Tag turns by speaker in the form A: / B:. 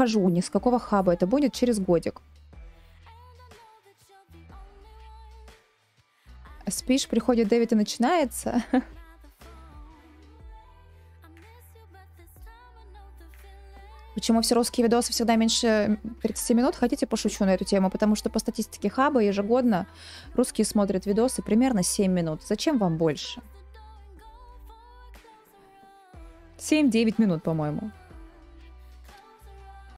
A: скажу, ни с какого хаба. Это будет через годик. Спишь, приходит Дэвид и начинается. Почему все русские видосы всегда меньше 30 минут? Хотите, пошучу на эту тему? Потому что по статистике Хаба ежегодно русские смотрят видосы примерно 7 минут. Зачем вам больше? 7-9 минут, по-моему.